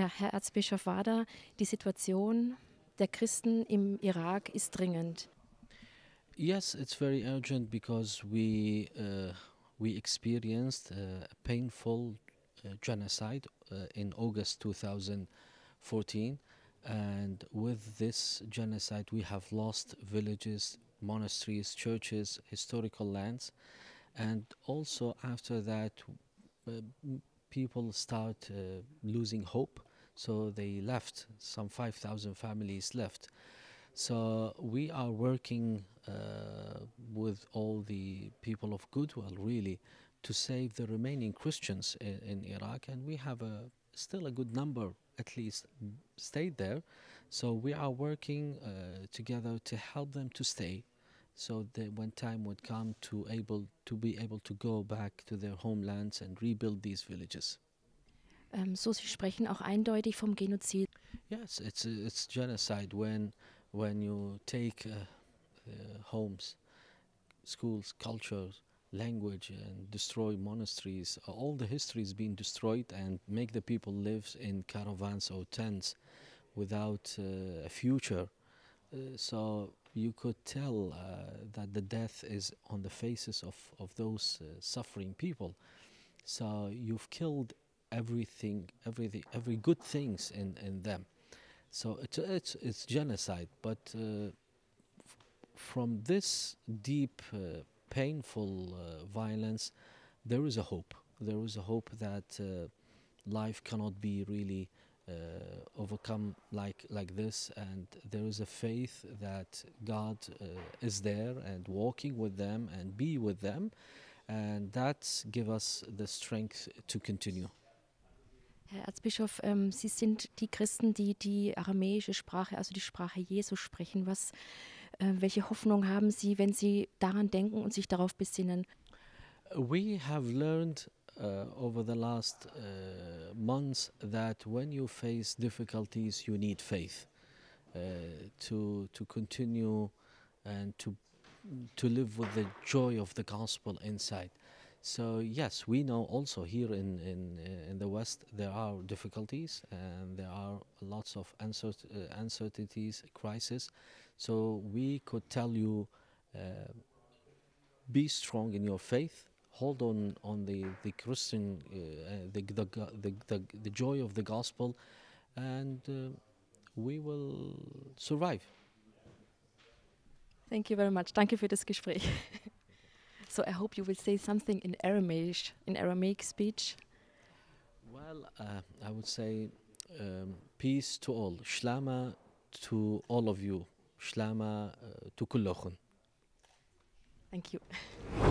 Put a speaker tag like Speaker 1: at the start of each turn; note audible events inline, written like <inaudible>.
Speaker 1: Ja, Herr Erzbischof Warda, die Situation der Christen im Irak ist dringend.
Speaker 2: Yes, it's very urgent because we uh, we experienced a painful uh, genocide uh, in August 2014, and with this genocide, we have lost villages, monasteries, churches, historical lands, and also after that, uh, people start uh, losing hope. So they left. Some 5,000 families left. So we are working uh, with all the people of goodwill, really, to save the remaining Christians in, in Iraq, and we have a still a good number, at least, stayed there. So we are working uh, together to help them to stay, so that when time would come, to able to be able to go back to their homelands and rebuild these villages.
Speaker 1: Ähm, so, Sie sprechen auch eindeutig vom Genozid.
Speaker 2: Yes, it's it's genocide when when you take uh, uh, homes, schools, cultures, language, and destroy monasteries. All the history is being destroyed and make the people live in caravans or tents without uh, a future. Uh, so you could tell uh, that the death is on the faces of, of those uh, suffering people. So you've killed everything, everything, every good things in, in them. So it's it's, it's genocide, but uh, from this deep, uh, painful uh, violence, there is a hope. There is a hope that uh, life cannot be really uh, overcome like like this, and there is a faith that God uh, is there and walking with them and be with them, and that give us the strength to continue.
Speaker 1: Erzbischof, ähm, Sie sind die Christen, die die aramäische Sprache, also die Sprache Jesu sprechen. Was, äh, welche Hoffnung haben Sie, wenn Sie daran denken und sich darauf besinnen?
Speaker 2: We have learned uh, over the last uh, months that when you face difficulties, you need faith uh, to to continue and to to live with the joy of the gospel inside. So yes, we know also here in in in the West there are difficulties and there are lots of uh, uncertainties, crises. So we could tell you. Uh, be strong in your faith hold on on the the christian uh, uh, the, the the the the joy of the gospel and uh, we will survive
Speaker 1: Thank you very much. Danke für das Gespräch. <laughs> So I hope you will say something in Aramaic, in Aramaic speech.
Speaker 2: Well, uh, I would say um, peace to all. Shlama to all of you. Shlama uh, to kullokun.
Speaker 1: Thank you. <laughs>